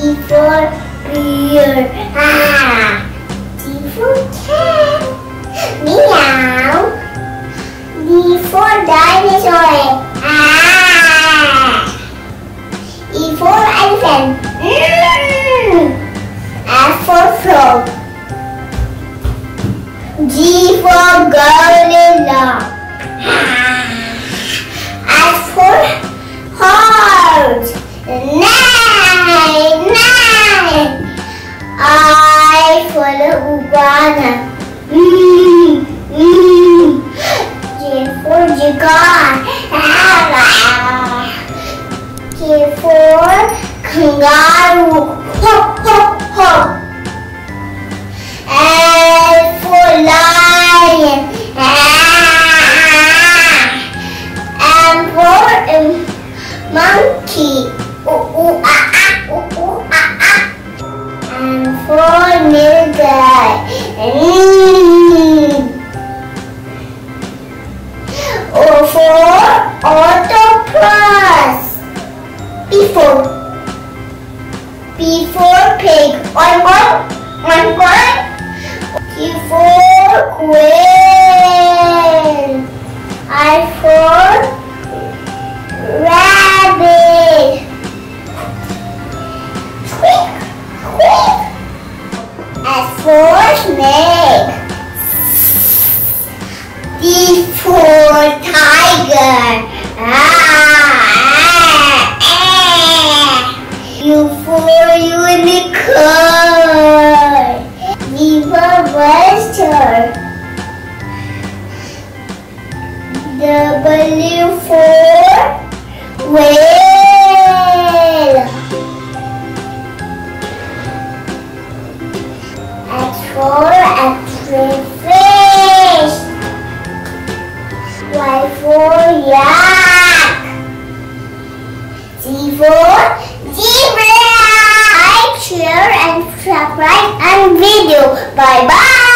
for beer. Ah. D for cat. Meow. D for dinosaur. Ah. E for elephant. Mm. F for frog. G for gorilla. Iguana. Mm, mm. J for. K for kangaroo. Ho, ho, ho. Lion. Monkey. Ooh, ooh, ah, O for octopus. P for P for pig. Oink oink oink oink. Q for for snake. D tiger. Ah, ah. U for unicorn. V for vulture. W for whale. four and three fish. Y for yak. Z for zebra. Like, share, and subscribe and video. Bye bye.